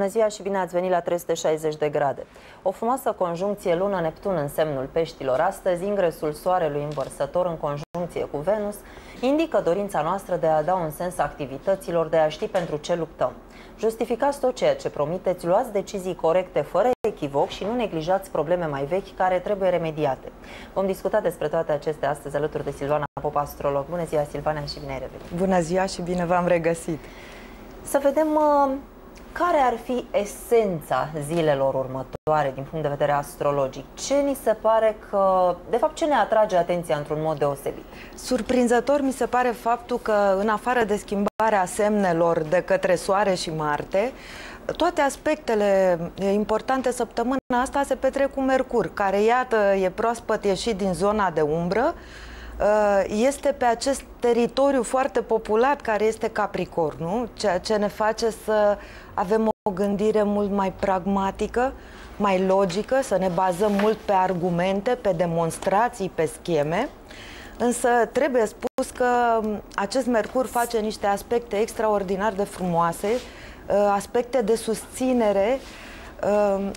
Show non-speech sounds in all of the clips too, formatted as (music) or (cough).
Bună ziua și bine ați venit la 360 de grade. O frumoasă conjuncție lună-Neptun în semnul peștilor. Astăzi, ingresul soarelui învărsător în conjuncție cu Venus indică dorința noastră de a da un sens activităților, de a ști pentru ce luptăm. Justificați tot ceea ce promiteți, luați decizii corecte, fără echivoc și nu neglijați probleme mai vechi care trebuie remediate. Vom discuta despre toate acestea astăzi alături de Silvana Pop, astrolog. Bună ziua, Silvana, și bine ai revenit! Bună ziua și bine v-am regăsit! Să vedem uh, care ar fi esența zilelor următoare din punct de vedere astrologic? Ce ni se pare că, de fapt, ce ne atrage atenția într-un mod deosebit? Surprinzător mi se pare faptul că, în afară de schimbarea semnelor de către Soare și Marte, toate aspectele importante săptămâna asta se petrec cu Mercur, care, iată, e proaspăt ieșit din zona de umbră, Uh, este pe acest teritoriu foarte populat care este Capricornul, ceea ce ne face să avem o gândire mult mai pragmatică, mai logică, să ne bazăm mult pe argumente, pe demonstrații, pe scheme. Însă trebuie spus că acest Mercur face niște aspecte extraordinar de frumoase, uh, aspecte de susținere Ehm,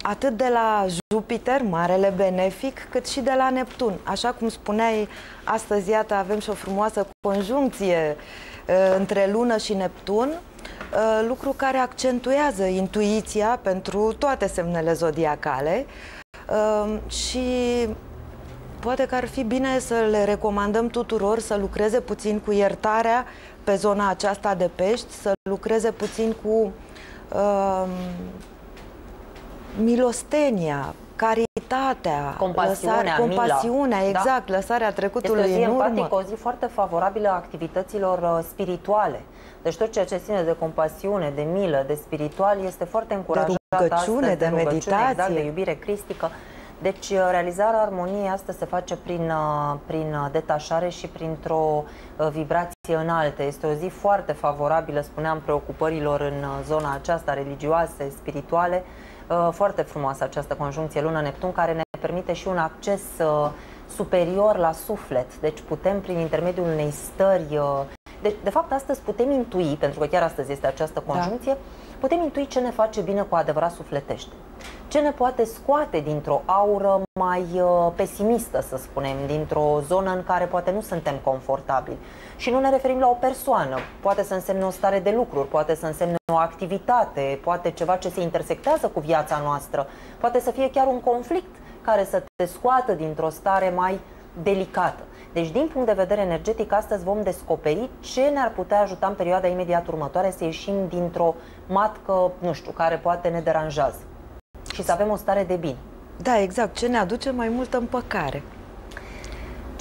atât de la Jupiter, marele benefic, cât și de la Neptun. Așa cum spuneai, astăzi, iată, avem și o frumoasă conjuncție eh, între Lună și Neptun, eh, lucru care accentuează intuiția pentru toate semnele zodiacale ehm, și poate că ar fi bine să le recomandăm tuturor să lucreze puțin cu iertarea pe zona aceasta de pești, să lucreze puțin cu uh, milostenia, caritatea, compasiunea, lăsare, compasiunea mila. Da. exact, da? lăsarea trecutului este o zi în urmă. empatică, o zi foarte favorabilă activităților uh, spirituale. Deci tot ceea ce ține de compasiune, de milă, de spiritual este foarte încurajat de rugăciune, astăzi, de, de meditație, exact, de iubire cristică. Deci uh, realizarea armoniei asta se face prin, uh, prin detașare și printr-o vibrație înaltă. Este o zi foarte favorabilă, spuneam, preocupărilor în zona aceasta religioase, spirituale, Uh, foarte frumoasă această conjuncție Lună-Neptun, care ne permite și un acces uh, superior la suflet. Deci putem, prin intermediul unei stări... Uh, de, de fapt, astăzi putem intui, pentru că chiar astăzi este această da. conjuncție, da. putem intui ce ne face bine cu adevărat sufletește. Ce ne poate scoate dintr-o aură mai pesimistă, să spunem, dintr-o zonă în care poate nu suntem confortabili. Și nu ne referim la o persoană. Poate să însemne o stare de lucruri, poate să însemne o activitate, poate ceva ce se intersectează cu viața noastră, poate să fie chiar un conflict care să te scoată dintr-o stare mai delicată. Deci, din punct de vedere energetic, astăzi vom descoperi ce ne-ar putea ajuta în perioada imediat următoare să ieșim dintr-o matcă, nu știu, care poate ne deranjează și să avem o stare de bine. Da, exact. Ce ne aduce mai multă împăcare.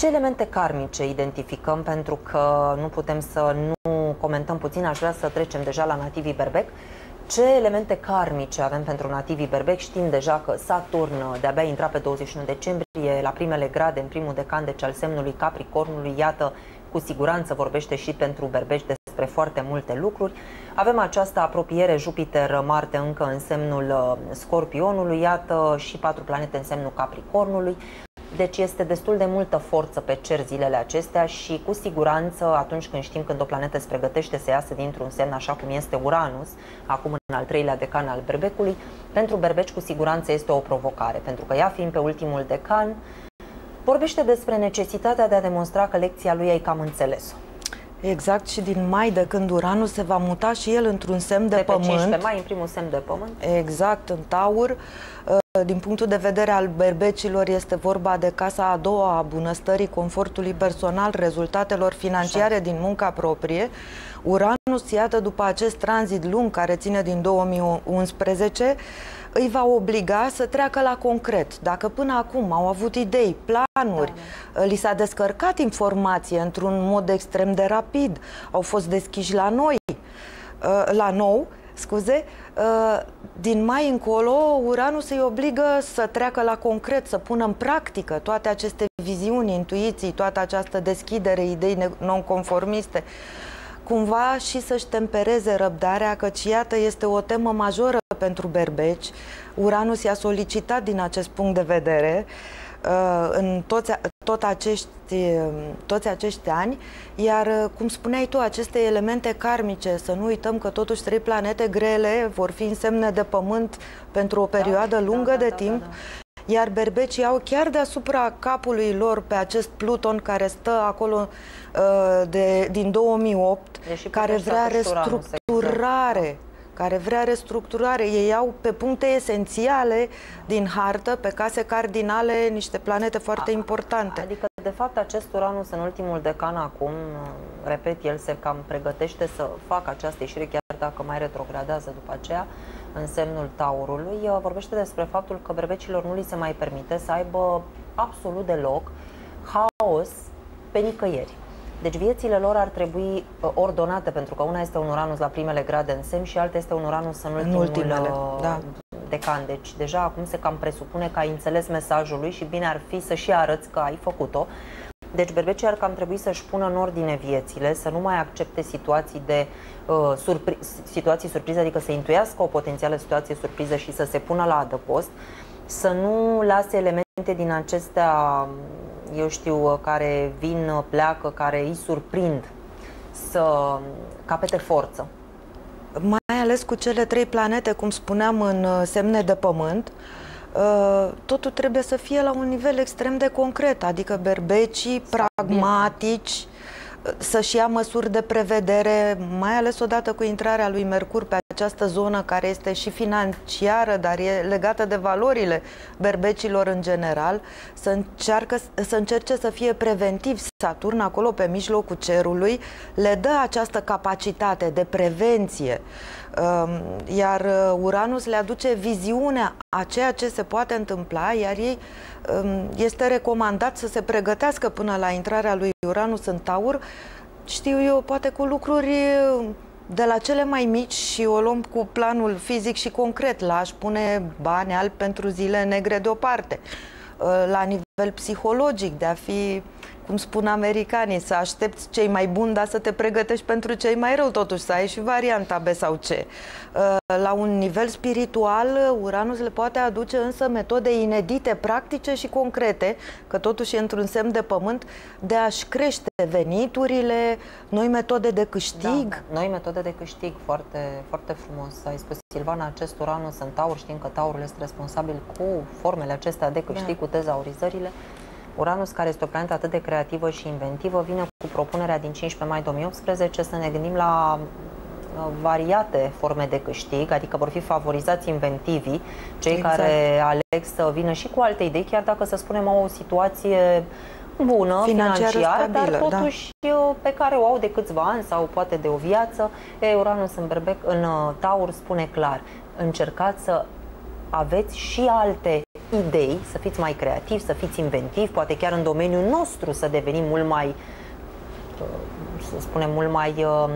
Ce elemente karmice identificăm? Pentru că nu putem să nu comentăm puțin, aș vrea să trecem deja la nativii berbec. Ce elemente karmice avem pentru nativii berbec? Știm deja că Saturn de-abia intra pe 21 decembrie la primele grade în primul decan, deci al semnului Capricornului, iată, cu siguranță vorbește și pentru berbeci despre foarte multe lucruri. Avem această apropiere Jupiter-Marte încă în semnul uh, Scorpionului, iată și patru planete în semnul Capricornului. Deci este destul de multă forță pe cer zilele acestea și cu siguranță atunci când știm când o planetă se pregătește să iasă dintr-un semn așa cum este Uranus, acum în al treilea decan al berbecului, pentru berbeci cu siguranță este o provocare, pentru că ea fiind pe ultimul decan, vorbește despre necesitatea de a demonstra că lecția lui ai cam înțeles-o. Exact, și din mai de când Uranus se va muta și el într-un semn de, de pe pământ. 15 mai, în primul semn de pământ. Exact, în Taur. Din punctul de vedere al berbecilor este vorba de casa a doua a bunăstării, confortului personal, rezultatelor financiare din munca proprie. Uranus, iată, după acest tranzit lung care ține din 2011, îi va obliga să treacă la concret. Dacă până acum au avut idei, planuri, da, da. li s-a descărcat informație într-un mod extrem de rapid, au fost deschiși la noi, la nou, scuze, uh, din mai încolo Uranus îi obligă să treacă la concret, să pună în practică toate aceste viziuni, intuiții, toată această deschidere, idei nonconformiste, cumva și să-și tempereze răbdarea, căci iată este o temă majoră pentru berbeci. Uranus i-a solicitat din acest punct de vedere uh, în toți, tot acești, toți acești ani, iar, cum spuneai tu, aceste elemente karmice, să nu uităm că totuși trei planete grele vor fi în semne de pământ pentru o perioadă da, lungă da, da, de timp, da, da, da iar berbecii au chiar deasupra capului lor pe acest Pluton care stă acolo uh, de, din 2008, care vrea restructurare care vrea restructurare. Ei au pe puncte esențiale din hartă, pe case cardinale, niște planete foarte A, importante. Adică, de fapt, acest Uranus în ultimul decan acum, repet, el se cam pregătește să facă această ieșire, chiar dacă mai retrogradează după aceea, în semnul Taurului, uh, vorbește despre faptul că berbecilor nu li se mai permite să aibă absolut deloc haos pe nicăieri. Deci viețile lor ar trebui uh, ordonate, pentru că una este un Uranus la primele grade în semn și alta este un Uranus în ultimul în ultimele, uh, da. decan. Deci deja acum se cam presupune că ai înțeles mesajul lui și bine ar fi să și arăți că ai făcut-o. Deci berbecii ar cam trebui să-și pună în ordine viețile, să nu mai accepte situații de uh, surpri- situații surprize, adică să intuiască o potențială situație surpriză și să se pună la adăpost, să nu lase elemente din acestea, eu știu, care vin, pleacă, care îi surprind, să capete forță. Mai ales cu cele trei planete, cum spuneam, în uh, semne de pământ, uh, Uh, totul trebuie să fie la un nivel extrem de concret, adică berbecii, pragmatici, să-și ia măsuri de prevedere, mai ales odată cu intrarea lui Mercur pe această zonă care este și financiară, dar e legată de valorile berbecilor în general, să, încearcă, să încerce să fie preventiv. Saturn, acolo pe mijlocul cerului, le dă această capacitate de prevenție. Um, iar uh, Uranus le aduce viziunea a ceea ce se poate întâmpla, iar ei um, este recomandat să se pregătească până la intrarea lui Uranus în Taur, știu eu, poate cu lucruri uh, de la cele mai mici și o luăm cu planul fizic și concret, la aș pune bani albi pentru zile negre deoparte, uh, la nivel psihologic, de a fi cum spun americanii, să aștepți cei mai buni, dar să te pregătești pentru cei mai rău, totuși să ai și varianta B sau C. Uh, la un nivel spiritual, Uranus le poate aduce însă metode inedite, practice și concrete, că totuși e într-un semn de pământ, de a-și crește veniturile, noi metode de câștig. Da, noi metode de câștig, foarte, foarte frumos. Ai spus, Silvana, acest Uranus în Taur, știm că Taurul este responsabil cu formele acestea de câștig, da. cu tezaurizările. Uranus, care este o planetă atât de creativă și inventivă, vine cu propunerea din 15 mai 2018 să ne gândim la uh, variate forme de câștig, adică vor fi favorizați inventivii, cei exact. care aleg să vină și cu alte idei, chiar dacă, să spunem, au o situație bună, financiară, financiar, stabilă, dar da. totuși da. pe care o au de câțiva ani sau poate de o viață. E, Uranus în, berbec, în uh, Taur spune clar, încercați să aveți și alte idei, să fiți mai creativi, să fiți inventivi, poate chiar în domeniul nostru să devenim mult mai, uh, să spunem, mult mai uh,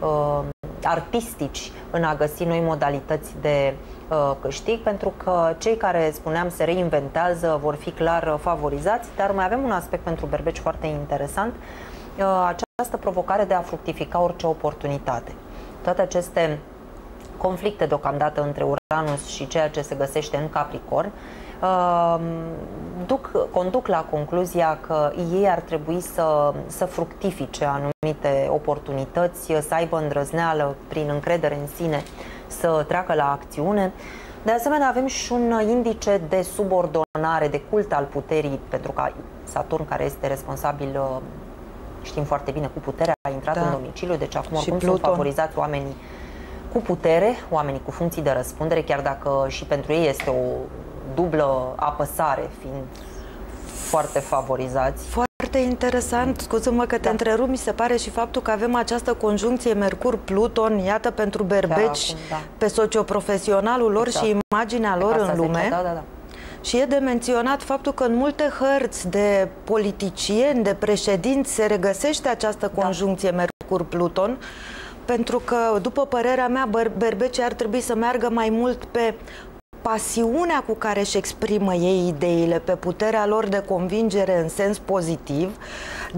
uh, artistici în a găsi noi modalități de uh, câștig, pentru că cei care, spuneam, se reinventează vor fi clar favorizați, dar mai avem un aspect pentru berbeci foarte interesant, uh, această provocare de a fructifica orice oportunitate. Toate aceste conflicte deocamdată între Uranus și ceea ce se găsește în Capricorn uh, duc, conduc la concluzia că ei ar trebui să, să fructifice anumite oportunități, să aibă îndrăzneală prin încredere în sine să treacă la acțiune. De asemenea, avem și un indice de subordonare, de cult al puterii, pentru că Saturn, care este responsabil, uh, știm foarte bine, cu puterea, a intrat da. în domiciliu, deci acum și oricum sunt favorizați oamenii cu putere, oamenii cu funcții de răspundere, chiar dacă și pentru ei este o dublă apăsare, fiind foarte favorizați. Foarte interesant, scuză-mă că te da. întrerup, mi se pare și faptul că avem această conjuncție Mercur-Pluton, iată pentru berbeci, acum, da. pe socioprofesionalul lor exact. și imaginea lor în lume. Da, da, da. Și e de menționat faptul că în multe hărți de politicieni, de președinți, se regăsește această da. conjuncție da. Mercur-Pluton, pentru că, după părerea mea, berbecii ar trebui să meargă mai mult pe pasiunea cu care își exprimă ei ideile, pe puterea lor de convingere în sens pozitiv,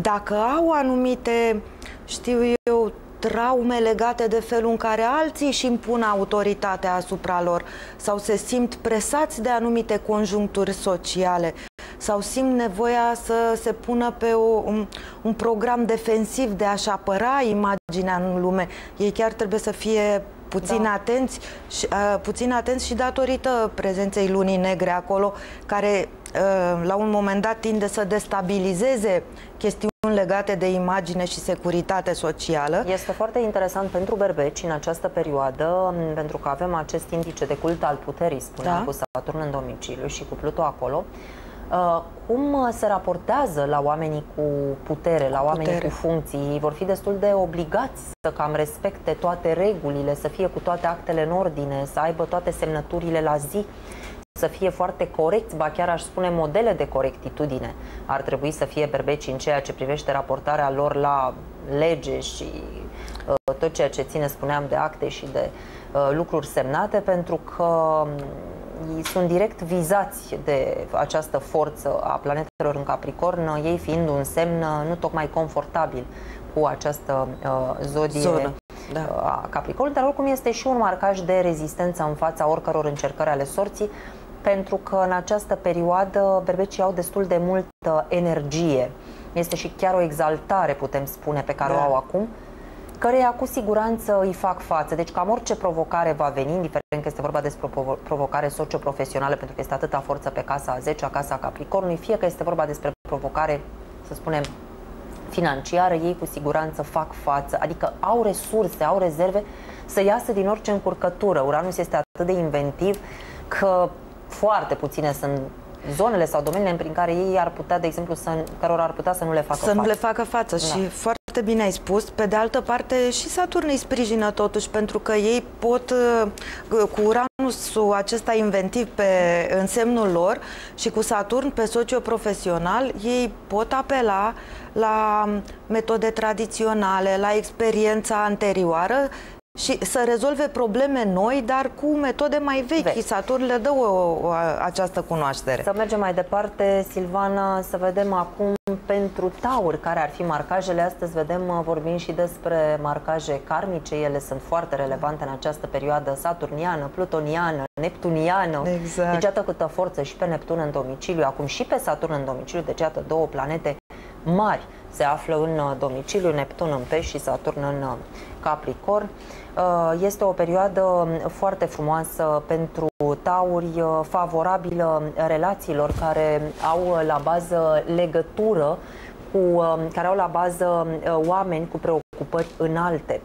dacă au anumite, știu eu, traume legate de felul în care alții își impun autoritatea asupra lor sau se simt presați de anumite conjuncturi sociale sau simt nevoia să se pună pe o, un, un program defensiv de a-și apăra imaginea în lume. Ei chiar trebuie să fie puțin, da. atenți, și, uh, puțin atenți și datorită prezenței lunii negre acolo, care uh, la un moment dat tinde să destabilizeze chestiuni legate de imagine și securitate socială. Este foarte interesant pentru berbeci în această perioadă, pentru că avem acest indice de cult al puterii, spuneam, da. cu Saturn în domiciliu și cu Pluto acolo. Uh, cum se raportează la oamenii cu putere, la oamenii putere. cu funcții? Ei vor fi destul de obligați să cam respecte toate regulile, să fie cu toate actele în ordine, să aibă toate semnăturile la zi să fie foarte corecți, ba chiar aș spune modele de corectitudine. Ar trebui să fie berbeci în ceea ce privește raportarea lor la lege și uh, tot ceea ce ține, spuneam, de acte și de uh, lucruri semnate, pentru că um, sunt direct vizați de această forță a planetelor în Capricorn, ei fiind un semn uh, nu tocmai confortabil cu această uh, zodie Zonă. Da. Uh, a Capricorn, dar oricum este și un marcaj de rezistență în fața oricăror încercări ale sorții, pentru că în această perioadă berbecii au destul de multă energie. Este și chiar o exaltare, putem spune, pe care da. o au acum, căreia cu siguranță îi fac față. Deci cam orice provocare va veni, indiferent că este vorba despre o provocare socioprofesională, pentru că este atâta forță pe casa a 10, casa Capricornului, fie că este vorba despre provocare, să spunem, financiară, ei cu siguranță fac față, adică au resurse, au rezerve să iasă din orice încurcătură. Uranus este atât de inventiv că foarte puține sunt zonele sau domeniile prin care ei ar putea, de exemplu, să, cărora ar putea să nu le facă să față. nu le facă față da. și foarte bine ai spus. Pe de altă parte, și Saturn îi sprijină totuși, pentru că ei pot, uh, cu Uranusul acesta inventiv pe însemnul lor și cu Saturn pe socioprofesional, ei pot apela la metode tradiționale, la experiența anterioară și să rezolve probleme noi, dar cu metode mai vechi. vechi. Saturn le dă o, o, această cunoaștere. Să mergem mai departe, Silvana, să vedem acum pentru taur care ar fi marcajele. Astăzi vedem, uh, vorbim și despre marcaje karmice. Ele sunt foarte relevante în această perioadă saturniană, plutoniană, neptuniană. Exact. Deci, iată câtă forță și pe Neptun în domiciliu, acum și pe Saturn în domiciliu, deci iată două planete mari se află în uh, domiciliu, Neptun în pești și Saturn în uh, Capricorn. Uh, este o perioadă foarte frumoasă pentru tauri, favorabilă relațiilor care au la bază legătură cu, care au la bază oameni cu preocupări înalte.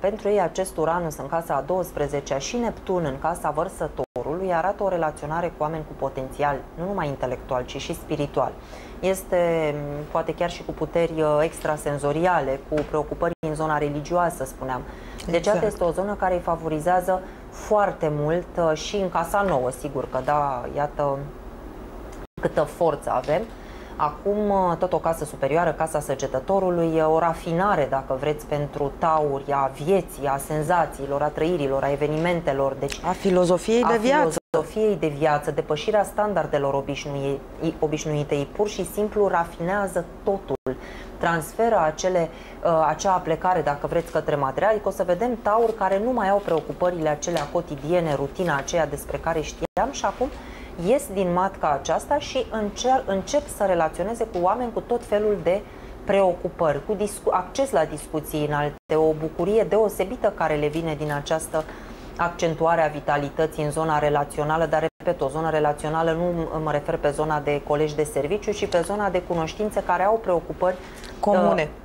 Pentru ei acest Uranus în casa a 12 și Neptun în casa vărsătorului arată o relaționare cu oameni cu potențial, nu numai intelectual, ci și spiritual este poate chiar și cu puteri uh, extrasenzoriale, cu preocupări în zona religioasă, spuneam. Deci exact. este o zonă care îi favorizează foarte mult uh, și în casa nouă, sigur că da, iată câtă forță avem. Acum, uh, tot o casă superioară, casa săgetătorului, o rafinare, dacă vreți, pentru tauri, a vieții, a senzațiilor, a trăirilor, a evenimentelor. Deci, a filozofiei a de viață. Filozofiei de viață, depășirea standardelor obișnuite. Ei pur și simplu rafinează totul transferă acele, uh, acea plecare, dacă vreți, către material, adică o să vedem tauri care nu mai au preocupările acelea cotidiene, rutina aceea despre care știam și acum ies din matca aceasta și încer, încep să relaționeze cu oameni cu tot felul de preocupări, cu acces la discuții înalte, o bucurie deosebită care le vine din această accentuare a vitalității în zona relațională, dar repet, o zonă relațională nu mă refer pe zona de colegi de serviciu, ci pe zona de cunoștințe care au preocupări comune. Uh,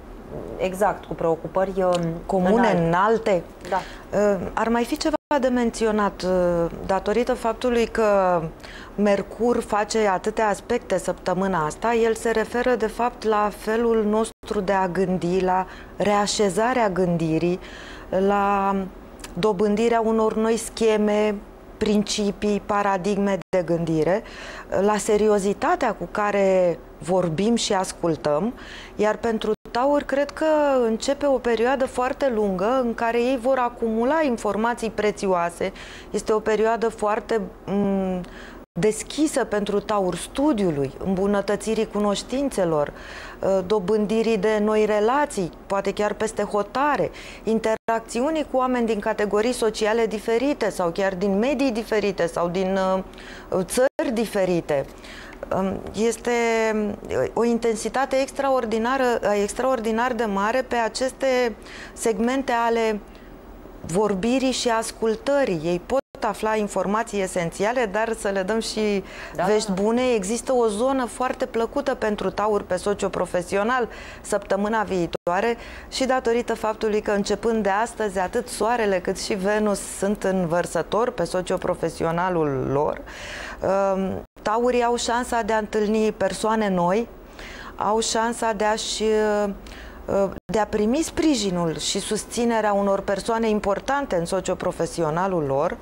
exact, cu preocupări uh, comune, înalte. înalte. Da. Uh, ar mai fi ceva de menționat, uh, datorită faptului că Mercur face atâtea aspecte săptămâna asta, el se referă de fapt la felul nostru de a gândi, la reașezarea gândirii, la dobândirea unor noi scheme, principii, paradigme de gândire, la seriozitatea cu care vorbim și ascultăm, iar pentru Taur cred că începe o perioadă foarte lungă în care ei vor acumula informații prețioase. Este o perioadă foarte mm, deschisă pentru taur studiului, îmbunătățirii cunoștințelor, ă, dobândirii de noi relații, poate chiar peste hotare, interacțiunii cu oameni din categorii sociale diferite sau chiar din medii diferite sau din ă, țări diferite. um, este o intensitate extraordinară, extraordinar de mare pe aceste segmente ale vorbirii și ascultării. Ei pot afla informații esențiale, dar să le dăm și da, vești da. bune. Există o zonă foarte plăcută pentru taur pe socioprofesional săptămâna viitoare și datorită faptului că începând de astăzi atât Soarele cât și Venus sunt în vărsător pe socioprofesionalul lor. Um, taurii au șansa de a întâlni persoane noi, au șansa de a-și de a primi sprijinul și susținerea unor persoane importante în socioprofesionalul lor.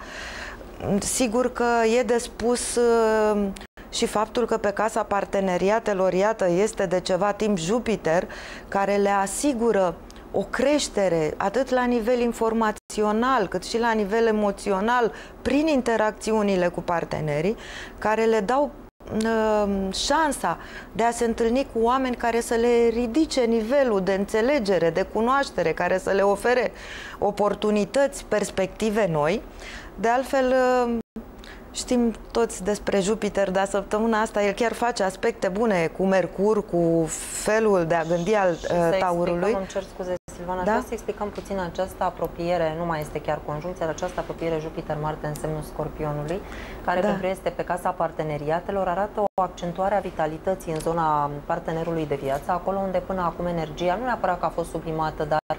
Sigur că e de spus uh, și faptul că pe Casa Parteneriatelor, iată, este de ceva timp Jupiter, care le asigură o creștere atât la nivel informațional cât și la nivel emoțional prin interacțiunile cu partenerii, care le dau Ehm, șansa de a se întâlni cu oameni care să le ridice nivelul de înțelegere, de cunoaștere, care să le ofere oportunități, perspective noi. De altfel, ehm, Știm toți despre Jupiter, dar săptămâna asta el chiar face aspecte bune cu Mercur, cu felul de a gândi al uh, taurului. Îmi cer scuze, Silvana, da? să explicăm puțin această apropiere, nu mai este chiar conjuncție, dar această apropiere Jupiter-Marte în semnul Scorpionului, care da. pentru este pe casa parteneriatelor, arată o accentuare a vitalității în zona partenerului de viață, acolo unde până acum energia nu neapărat că a fost sublimată, dar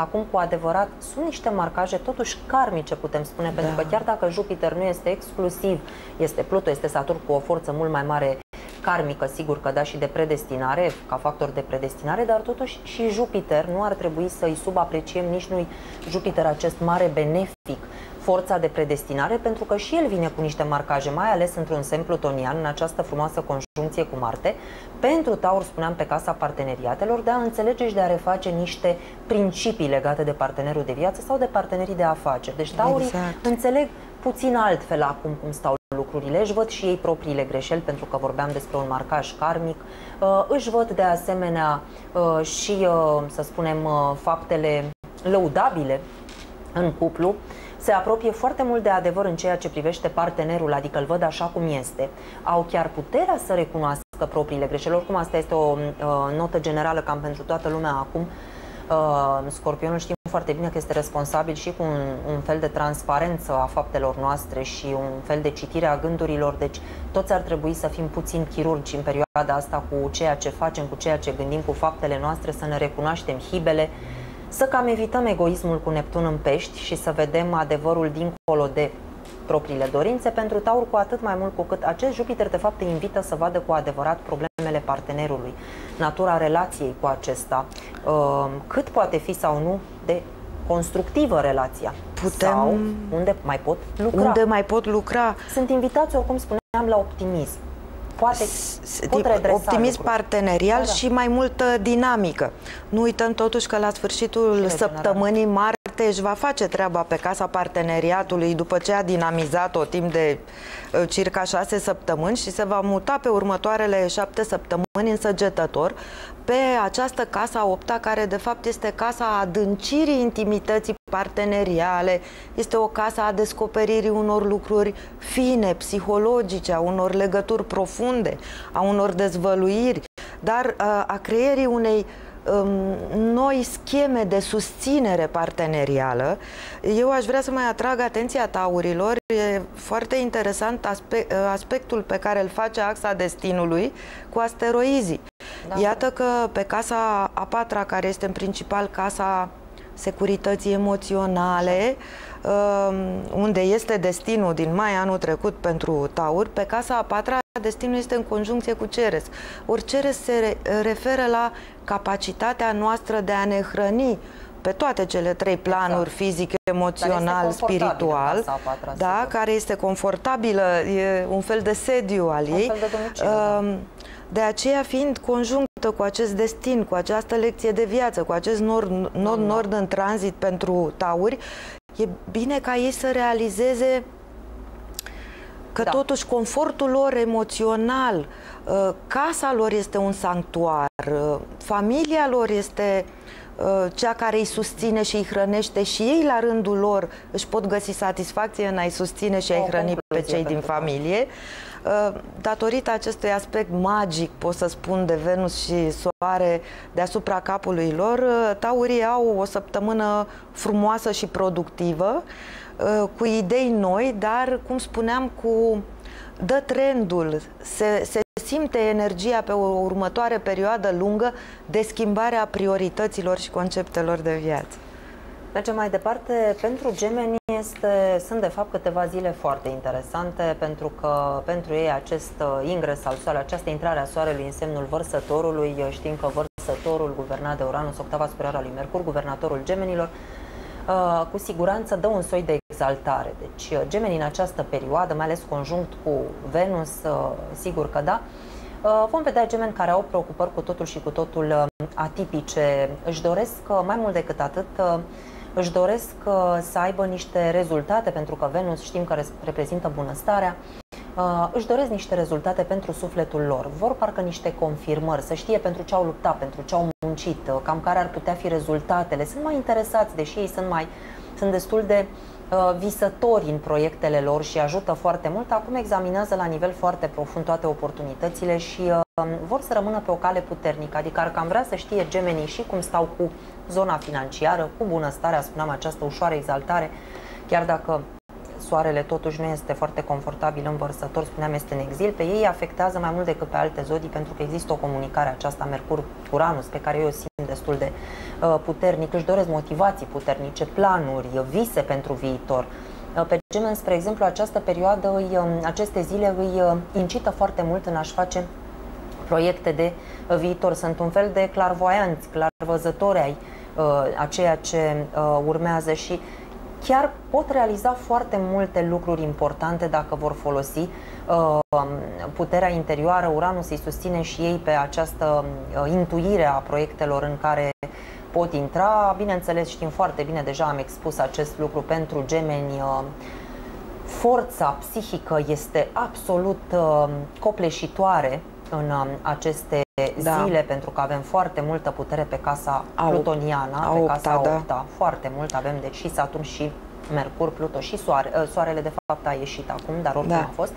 acum cu adevărat sunt niște marcaje totuși karmice, putem spune, da. pentru că chiar dacă Jupiter nu este exclusiv, este Pluto, este Saturn cu o forță mult mai mare karmică, sigur că da, și de predestinare, ca factor de predestinare, dar totuși și Jupiter nu ar trebui să-i subapreciem nici noi Jupiter acest mare benefic forța de predestinare, pentru că și el vine cu niște marcaje, mai ales într-un semn plutonian, în această frumoasă conjuncție cu Marte, pentru Taur, spuneam, pe casa parteneriatelor, de a înțelege și de a reface niște principii legate de partenerul de viață sau de partenerii de afaceri. Deci Taurii exact. înțeleg puțin altfel acum cum stau lucrurile, își văd și ei propriile greșeli, pentru că vorbeam despre un marcaj karmic, uh, își văd de asemenea uh, și, uh, să spunem, faptele lăudabile în cuplu, se apropie foarte mult de adevăr în ceea ce privește partenerul, adică îl văd așa cum este. Au chiar puterea să recunoască propriile greșeli. Oricum, asta este o uh, notă generală cam pentru toată lumea acum. Uh, Scorpionul știm foarte bine că este responsabil și cu un, un fel de transparență a faptelor noastre și un fel de citire a gândurilor, deci toți ar trebui să fim puțin chirurgi în perioada asta cu ceea ce facem, cu ceea ce gândim, cu faptele noastre, să ne recunoaștem hibele, să cam evităm egoismul cu Neptun în pești și să vedem adevărul dincolo de propriile dorințe, pentru Taur cu atât mai mult cu cât acest Jupiter de fapt te invită să vadă cu adevărat problemele partenerului, natura relației cu acesta, uh, cât poate fi sau nu de constructivă relația Putem... sau unde mai pot lucra. Unde mai pot lucra. Sunt invitați, oricum spuneam, la optimism poate pot optimism partenerial da, da. și mai multă dinamică. Nu uităm totuși că la sfârșitul săptămânii Marte își va face treaba pe casa parteneriatului după ce a dinamizat-o timp de uh, circa șase săptămâni și se va muta pe următoarele șapte săptămâni în săgetător pe această casa opta care de fapt este casa adâncirii intimității parteneriale, este o casă a descoperirii unor lucruri fine, psihologice, a unor legături profunde, a unor dezvăluiri, dar uh, a creierii unei um, noi scheme de susținere partenerială. Eu aș vrea să mai atrag atenția taurilor. E foarte interesant aspect, uh, aspectul pe care îl face axa destinului cu asteroizii. Da. Iată că pe casa a patra, care este în principal casa securității emoționale, um, unde este destinul din mai anul trecut pentru Taur, pe casa a patra destinul este în conjuncție cu Ceres. Ori Ceres se referă la capacitatea noastră de a ne hrăni pe toate cele trei planuri, exact. fizic, emoțional, spiritual, patra, da, care este confortabilă, e un fel de sediu al un ei. De, uh, de aceea fiind conjunctă cu acest destin, cu această lecție de viață, cu acest nord-nord în tranzit pentru tauri, e bine ca ei să realizeze că da. totuși confortul lor emoțional, uh, casa lor este un sanctuar, uh, familia lor este cea care îi susține și îi hrănește și ei la rândul lor își pot găsi satisfacție în a-i susține și a-i hrăni pe cei din familie. Uh, datorită acestui aspect magic, pot să spun, de Venus și Soare deasupra capului lor, uh, taurii au o săptămână frumoasă și productivă, uh, cu idei noi, dar, cum spuneam, cu dă trendul, se, se simte energia pe o următoare perioadă lungă de schimbare a priorităților și conceptelor de viață. Mergem mai departe. Pentru gemeni este, sunt de fapt câteva zile foarte interesante pentru că pentru ei acest uh, ingres al soarelui, această intrare a soarelui în semnul vărsătorului, uh, știm că vărsătorul guvernat de Uranus, octava superioară a lui Mercur, guvernatorul gemenilor, uh, cu siguranță dă un soi de exaltare. Deci gemenii în această perioadă, mai ales conjunct cu Venus, sigur că da, Vom vedea gemeni care au preocupări cu totul și cu totul atipice. Își doresc mai mult decât atât își doresc uh, să aibă niște rezultate, pentru că Venus știm că reprezintă bunăstarea, uh, își doresc niște rezultate pentru sufletul lor. Vor parcă niște confirmări, să știe pentru ce au luptat, pentru ce au muncit, uh, cam care ar putea fi rezultatele. Sunt mai interesați, deși ei sunt mai sunt destul de visători în proiectele lor și ajută foarte mult. Acum examinează la nivel foarte profund toate oportunitățile și vor să rămână pe o cale puternică, adică ar cam vrea să știe gemenii și cum stau cu zona financiară, cu bunăstarea, spuneam, această ușoară exaltare, chiar dacă soarele totuși nu este foarte confortabil în vărsător, spuneam, este în exil, pe ei afectează mai mult decât pe alte zodii, pentru că există o comunicare aceasta Mercur-Uranus, pe care eu o simt destul de uh, puternic, își doresc motivații puternice, planuri, vise pentru viitor. Uh, pe Gemeni, spre exemplu, această perioadă, îi, um, aceste zile îi uh, incită foarte mult în a-și face proiecte de viitor. Sunt un fel de clarvoianți, clarvăzători ai Uh, a ceea ce uh, urmează și chiar pot realiza foarte multe lucruri importante dacă vor folosi uh, puterea interioară. Uranus îi susține și ei pe această intuire a proiectelor în care pot intra. Bineînțeles, știm foarte bine, deja am expus acest lucru pentru gemeni. Forța psihică este absolut copleșitoare în aceste da. zile, pentru că avem foarte multă putere pe casa a plutoniană, a pe casa 8 da. da. foarte mult avem, deci și Saturn și Mercur, Pluto și Soare. Ă, soarele de fapt a ieșit acum, dar oricum da. a fost.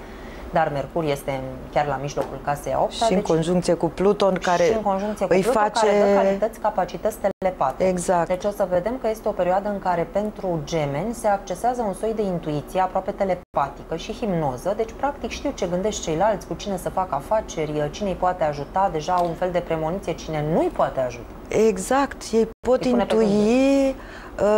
Dar Mercur este chiar la mijlocul casei a 8 Și deci, în conjuncție cu Pluton, care și în conjuncție cu îi Pluton, face... care dă calități, capacități telepate. Exact. Deci o să vedem că este o perioadă în care pentru gemeni se accesează un soi de intuiție aproape telepatică și hipnoză. Deci, practic, știu ce gândesc ceilalți, cu cine să fac afaceri, cine îi poate ajuta, deja un fel de premoniție, cine nu îi poate ajuta. Exact. Ei pot intui Uh,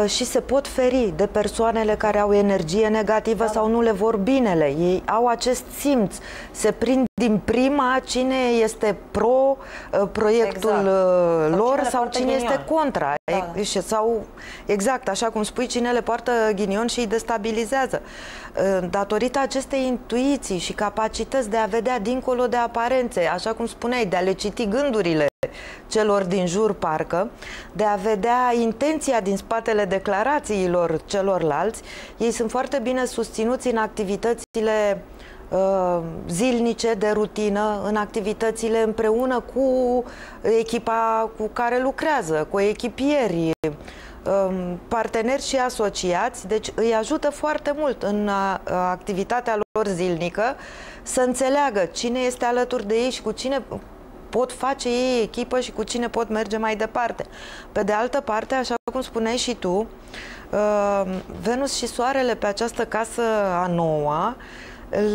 și se pot feri de persoanele care au energie negativă da. sau nu le vor binele. Ei au acest simț, se prind din prima cine este pro uh, proiectul exact. Uh, lor sau, sau cine ghinion. este contra. Da. E, sau, exact, așa cum spui, cine le poartă ghinion și îi destabilizează. Datorită acestei intuiții și capacități de a vedea dincolo de aparențe, așa cum spuneai, de a le citi gândurile, celor din jur, parcă, de a vedea intenția din spatele declarațiilor celorlalți. Ei sunt foarte bine susținuți în activitățile uh, zilnice de rutină, în activitățile împreună cu echipa cu care lucrează, cu echipieri, um, parteneri și asociați, deci îi ajută foarte mult în activitatea lor zilnică să înțeleagă cine este alături de ei și cu cine pot face ei echipă și cu cine pot merge mai departe. Pe de altă parte, așa cum spuneai și tu, uh, Venus și Soarele pe această casă a noua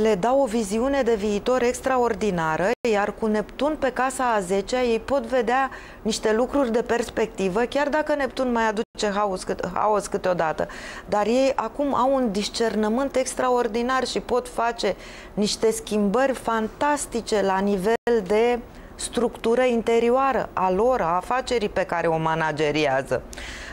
le dau o viziune de viitor extraordinară, iar cu Neptun pe casa a 10 ei pot vedea niște lucruri de perspectivă, chiar dacă Neptun mai aduce haos, cât, haos câteodată. Dar ei acum au un discernământ extraordinar și pot face niște schimbări fantastice la nivel de structură interioară a lor, a afacerii pe care o manageriază,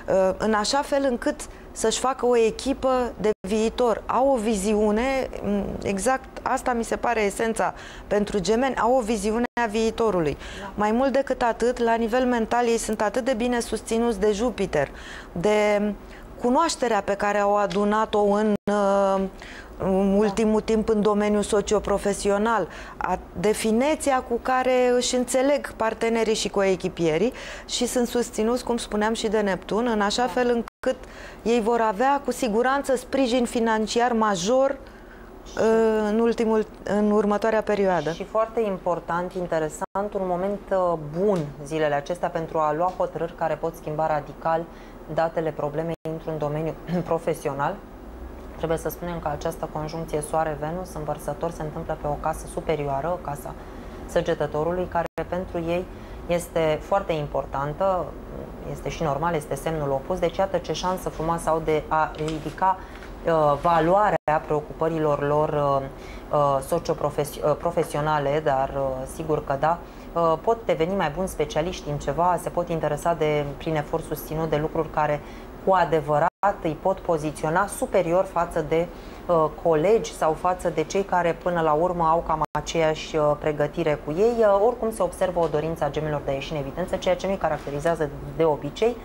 uh, în așa fel încât să-și facă o echipă de viitor. Au o viziune, mm, exact asta mi se pare esența pentru gemeni, au o viziune a viitorului. Da. Mai mult decât atât, la nivel mental, ei sunt atât de bine susținuți de Jupiter, de cunoașterea pe care au adunat-o în uh, ultimul da. timp în domeniul socioprofesional, a, definiția cu care își înțeleg partenerii și coechipierii și sunt susținuți, cum spuneam și de Neptun, în așa da. fel încât ei vor avea cu siguranță sprijin financiar major în, ultimul, în următoarea perioadă. Și foarte important, interesant, un moment uh, bun zilele acestea pentru a lua hotărâri care pot schimba radical datele problemei într-un domeniu (clears throat) profesional. Trebuie să spunem că această conjuncție Soare-Venus în vărsător se întâmplă pe o casă superioară, casa săgetătorului, care pentru ei este foarte importantă, este și normal, este semnul opus, deci iată ce șansă frumoasă au de a ridica uh, valoarea preocupărilor lor uh, uh socioprofesionale, uh, dar uh, sigur că da, uh, pot deveni mai buni specialiști în ceva, se pot interesa de, prin efort susținut de lucruri care cu adevărat îi pot poziționa superior față de uh, colegi sau față de cei care până la urmă au cam aceeași uh, pregătire cu ei. Uh, oricum se observă o dorință a gemelor de a ieși în evidență, ceea ce nu-i caracterizează de obicei,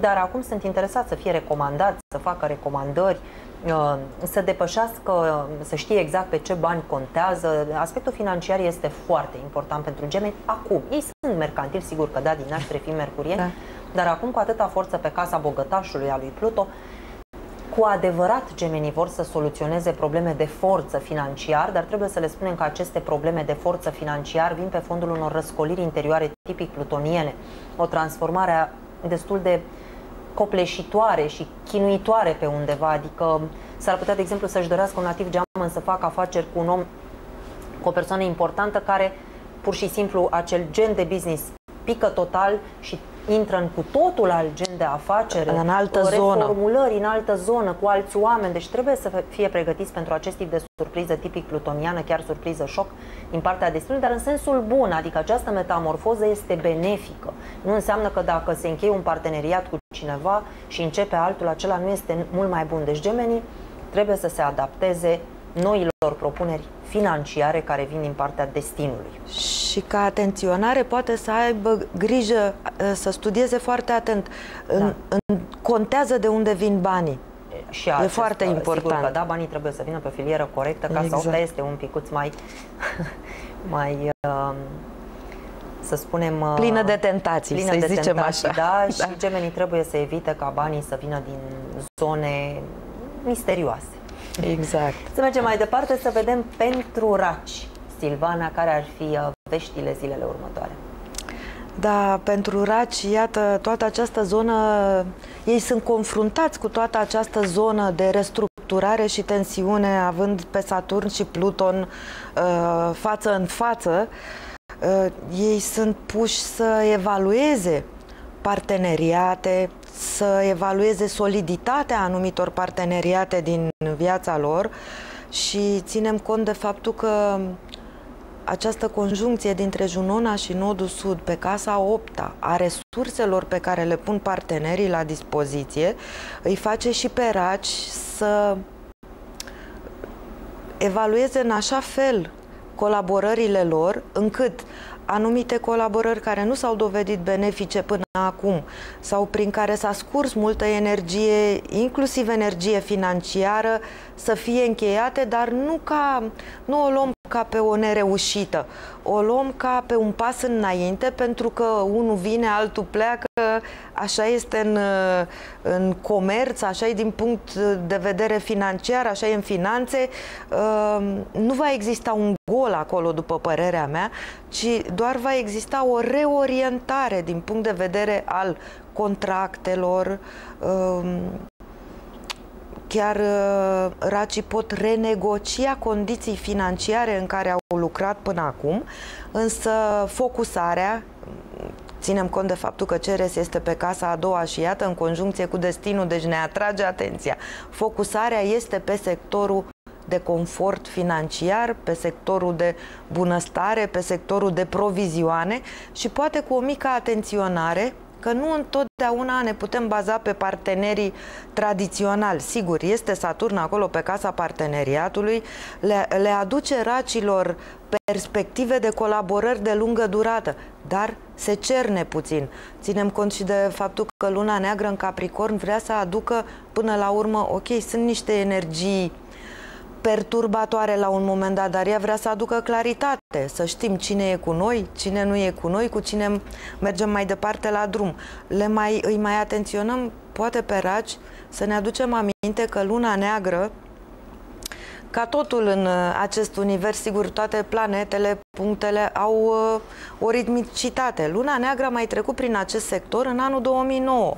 dar acum sunt interesați să fie recomandați, să facă recomandări, uh, să depășească, să știe exact pe ce bani contează. Aspectul financiar este foarte important pentru gemeni. Acum, ei sunt mercantili, sigur că da, din naștere fi mercurieni, da dar acum cu atâta forță pe casa bogătașului a lui Pluto, cu adevărat gemenii vor să soluționeze probleme de forță financiar, dar trebuie să le spunem că aceste probleme de forță financiar vin pe fondul unor răscoliri interioare tipic plutoniene, o transformare destul de copleșitoare și chinuitoare pe undeva, adică s-ar putea, de exemplu, să-și dorească un nativ geamăn să facă afaceri cu un om, cu o persoană importantă care pur și simplu acel gen de business pică total și intră în cu totul alt gen de afacere, în altă zonă. reformulări în altă zonă, cu alți oameni. Deci trebuie să fie pregătiți pentru acest tip de surpriză tipic plutoniană, chiar surpriză șoc din partea destinului, dar în sensul bun, adică această metamorfoză este benefică. Nu înseamnă că dacă se încheie un parteneriat cu cineva și începe altul, acela nu este mult mai bun. Deci gemenii trebuie să se adapteze noilor propuneri financiare care vin din partea destinului. Și ca atenționare poate să aibă grijă uh, să studieze foarte atent. Da. În, în, contează de unde vin banii. Și e foarte important. Sigur că da, banii trebuie să vină pe filieră corectă, casa exact. 8 este un picuț mai, (laughs) mai uh, să spunem... Uh, plină de tentații, plină să de zicem tentații, așa. Da, (laughs) da, și gemenii trebuie să evite ca banii să vină din zone misterioase. Exact. Să mergem mai departe să vedem pentru raci, Silvana, care ar fi uh, veștile zilele următoare. Da, pentru raci, iată, toată această zonă, ei sunt confruntați cu toată această zonă de restructurare și tensiune, având pe Saturn și Pluton uh, față în față, uh, ei sunt puși să evalueze parteneriate, să evalueze soliditatea anumitor parteneriate din viața lor și ținem cont de faptul că această conjuncție dintre Junona și Nodul Sud pe casa 8 a resurselor pe care le pun partenerii la dispoziție îi face și pe raci să evalueze în așa fel colaborările lor încât anumite colaborări care nu s-au dovedit benefice până acum sau prin care s-a scurs multă energie, inclusiv energie financiară, să fie încheiate, dar nu ca nu o luăm ca pe o nereușită, o luăm ca pe un pas înainte, pentru că unul vine, altul pleacă, așa este în, în comerț, așa e din punct de vedere financiar, așa e în finanțe. Ehm, nu va exista un gol acolo, după părerea mea, ci doar va exista o reorientare din punct de vedere al contractelor, ehm, chiar uh, racii pot renegocia condiții financiare în care au lucrat până acum, însă focusarea ținem cont de faptul că Ceres este pe casa a doua și iată în conjuncție cu destinul, deci ne atrage atenția. Focusarea este pe sectorul de confort financiar, pe sectorul de bunăstare, pe sectorul de provizioane și poate cu o mică atenționare că nu întotdeauna ne putem baza pe partenerii tradiționali. Sigur, este Saturn acolo pe casa parteneriatului, le, le aduce racilor perspective de colaborări de lungă durată, dar se cerne puțin. Ținem cont și de faptul că luna neagră în Capricorn vrea să aducă până la urmă, ok, sunt niște energii perturbatoare la un moment dat, dar ea vrea să aducă claritate, să știm cine e cu noi, cine nu e cu noi, cu cine mergem mai departe la drum. Le mai, îi mai atenționăm, poate pe raci, să ne aducem aminte că luna neagră ca totul în uh, acest univers, sigur, toate planetele, punctele au uh, o ritmicitate. Luna neagră a mai trecut prin acest sector în anul 2009.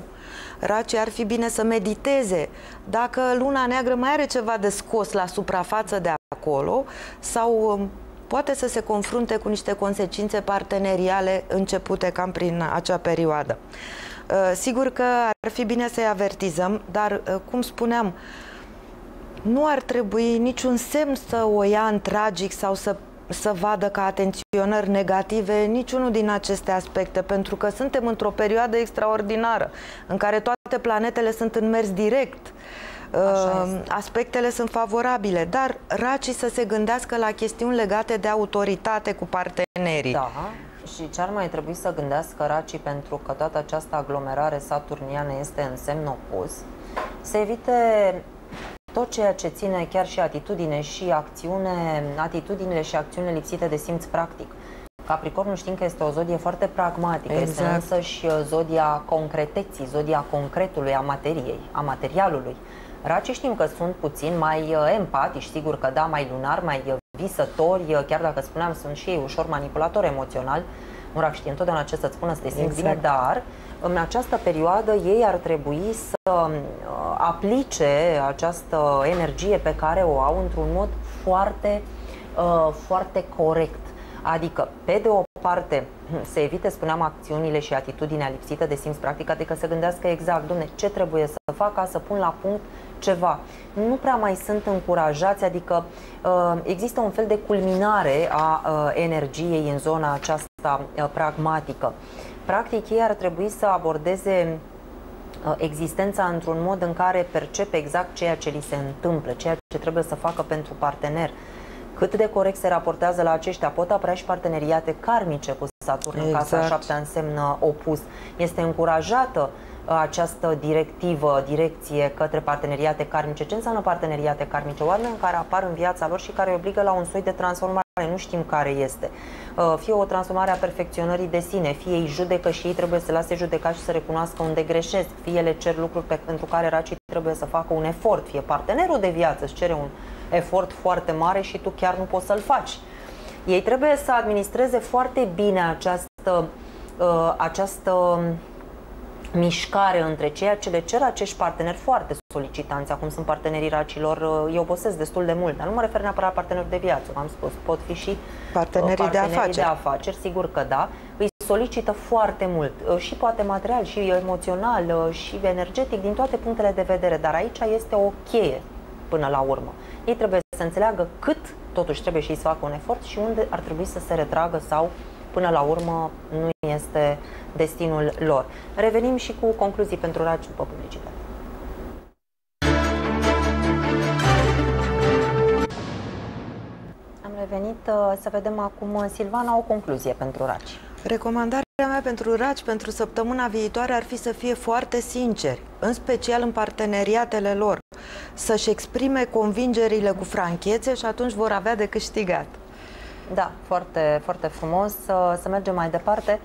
Raci ar fi bine să mediteze dacă luna neagră mai are ceva de scos la suprafață de acolo sau um, poate să se confrunte cu niște consecințe parteneriale începute cam prin acea perioadă. Uh, sigur că ar fi bine să-i avertizăm, dar, cum spuneam, nu ar trebui niciun semn să o ia în tragic sau să să vadă ca atenționări negative niciunul din aceste aspecte, pentru că suntem într-o perioadă extraordinară în care toate planetele sunt în mers direct. Uh, aspectele sunt favorabile, dar racii să se gândească la chestiuni legate de autoritate cu partenerii. Da, și ce ar mai trebui să gândească racii pentru că toată această aglomerare saturniană este în semn opus? Să evite tot ceea ce ține chiar și atitudine și acțiune, atitudinile și acțiunile lipsite de simț practic. Capricornul știm că este o zodie foarte pragmatică, exact. este însă și uh, zodia concreteții, zodia concretului, a materiei, a materialului. Racii știm că sunt puțin mai uh, empatici, sigur că da, mai lunar, mai uh, visători, chiar dacă spuneam, sunt și ei ușor manipulatori emoțional. Un rac știe întotdeauna ce să-ți spună, să te simți exact. bine, dar în această perioadă ei ar trebui să uh, aplice această energie pe care o au într-un mod foarte, uh, foarte corect. Adică, pe de o parte, (clears throat) se evite, spuneam, acțiunile și atitudinea lipsită de simț practic, adică să gândească exact, domne, ce trebuie să fac ca să pun la punct ceva. Nu prea mai sunt încurajați, adică uh, există un fel de culminare a energiei în zona aceasta pragmatică. Practic, ei ar trebui să abordeze uh, existența într-un mod în care percepe exact ceea ce li se întâmplă, ceea ce trebuie să facă pentru partener. Cât de corect se raportează la aceștia, pot apărea și parteneriate karmice cu Saturn exact. în casa exact. șaptea însemnă opus. Este încurajată uh, această directivă, direcție către parteneriate karmice. Ce înseamnă parteneriate karmice? Oameni care apar în viața lor și care obligă la un soi de transformare nu știm care este. Uh, fie o transformare a perfecționării de sine, fie ei judecă și ei trebuie să lase judeca și să recunoască unde greșesc, fie le cer lucruri pe, pentru care racii trebuie să facă un efort, fie partenerul de viață îți cere un efort foarte mare și tu chiar nu poți să-l faci. Ei trebuie să administreze foarte bine această, uh, această mișcare între ceea ce le cer acești parteneri foarte solicitanți, acum sunt partenerii racilor, uh, eu obosesc destul de mult, dar nu mă refer neapărat la parteneri de viață, am spus, pot fi și partenerii, uh, partenerii de, afaceri. de afaceri, sigur că da, îi solicită foarte mult, uh, și poate material, și emoțional, și energetic, din toate punctele de vedere, dar aici este o cheie până la urmă. Ei trebuie să înțeleagă cât totuși trebuie și ei să facă un efort și unde ar trebui să se retragă sau până la urmă nu este destinul lor. Revenim și cu concluzii pentru ragi după publicitate. Am revenit uh, să vedem acum, uh, Silvana, o concluzie pentru raci. Recomandarea mea pentru raci pentru săptămâna viitoare ar fi să fie foarte sinceri, în special în parteneriatele lor, să-și exprime convingerile cu franchețe și atunci vor avea de câștigat. Da, foarte, foarte frumos. Să, să mergem mai departe.